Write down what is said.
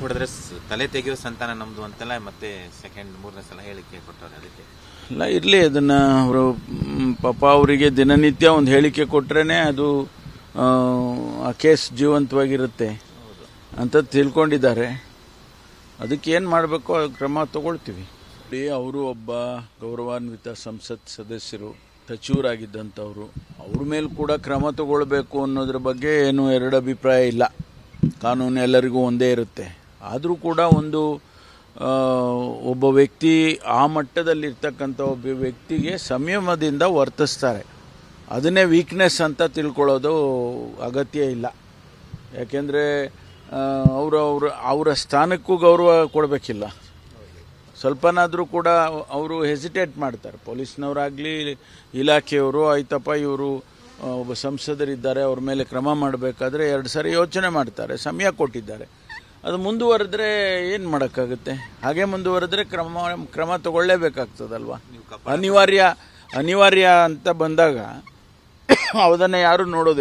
ಹೊಡೆದ್ರೆ ಸ್- ತಲೆ ತೆಗೆಯುವ ಸಂತಾನ ನಮ್ದು ಅಂತೆಲ್ಲ ಮತ್ತೆ ಸೆಕೆಂಡ್ ಮೂರನೇ ಸಲ ಹೇಳಿಕೆ ಕೊಟ್ಟವ್ರೆ ಅದಕ್ಕೆ. ಇಲ್ಲ ಇರಲಿ ಅದನ್ನ ಅವರು ಪಾಪ ಅವರಿಗೆ ದಿನನಿತ್ಯ ಒಂದು ಹೇಳಿಕೆ ಕೊಟ್ರೇ ಅದು ಆ, ಕೇಸ್ ಜೀವಂತವಾಗಿರುತ್ತೆ ಅಂತ ತಿಳ್ಕೊಂಡಿದ್ದಾರೆ. ಅದಕ್ಕೆ ಏನು ಮಾಡಬೇಕು ಕ್ರಮ ತಗೊಳ್ತೀವಿ. ಅವರು ಒಬ್ಬ ಗೌರವಾನ್ವಿತ ಸಂಸತ್ ಸದಸ್ಯರು ಸಚಿವರಾಗಿದ್ದಂಥವ್ರು ಅವ್ರ ಮೇಲೆ ಕೂಡ ಕ್ರಮ ತಗೊಳ್ಬೇಕು ಅನ್ನೋದ್ರ ಬಗ್ಗೆ ಏನು ಎರಡು ಅಭಿಪ್ರಾಯ ಇಲ್ಲ. ಕಾನೂನು ಎಲ್ಲರಿಗೂ ಒಂದೇ ಇರುತ್ತೆ. ಆದರೂ ಕೂಡ ಒಂದು ಒಬ್ಬ ವ್ಯಕ್ತಿ ಆ ಮಟ್ಟದಲ್ಲಿರ್ತಕ್ಕಂಥ ಒಬ್ಬ ವ್ಯಕ್ತಿಗೆ ಸಂಯಮದಿಂದ ವರ್ತಿಸ್ತಾರೆ. ಅದನ್ನೇ ವೀಕ್ನೆಸ್ ಅಂತ ತಿಳ್ಕೊಳ್ಳೋದು ಅಗತ್ಯ ಇಲ್ಲ. ಯಾಕೆಂದರೆ ಅವರು, ಅವ್ರ, ಅವರ ಸ್ಥಾನಕ್ಕೂ ಗೌರವ ಕೊಡಬೇಕಿಲ್ಲ. ಸ್ವಲ್ಪನಾದರೂ ಕೂಡ ಅವರು ಹೆಸಿಟೇಟ್ ಮಾಡ್ತಾರೆ. ಪೊಲೀಸ್ನವರಾಗಲಿ, ಇಲಾಖೆಯವರು, ಆಯ್ತಪ್ಪ, ಇವರು ಒಬ್ಬ ಸಂಸದರಿದ್ದಾರೆ, ಅವ್ರ ಮೇಲೆ ಕ್ರಮ ಮಾಡಬೇಕಾದ್ರೆ ಎರಡು ಸಾರಿ ಯೋಚನೆ ಮಾಡ್ತಾರೆ, ಸಮಯ ಕೊಟ್ಟಿದ್ದಾರೆ. ಅದು ಮುಂದುವರೆದ್ರೆ ಏನು ಮಾಡೋಕ್ಕಾಗುತ್ತೆ? ಹಾಗೆ ಮುಂದುವರೆದ್ರೆ ಕ್ರಮ ಕ್ರಮ ತಗೊಳ್ಳೇಬೇಕಾಗ್ತದಲ್ವಾ? ಅನಿವಾರ್ಯ ಅನಿವಾರ್ಯ ಅಂತ ಬಂದಾಗ ಅದನ್ನು ಯಾರು ನೋಡೋದು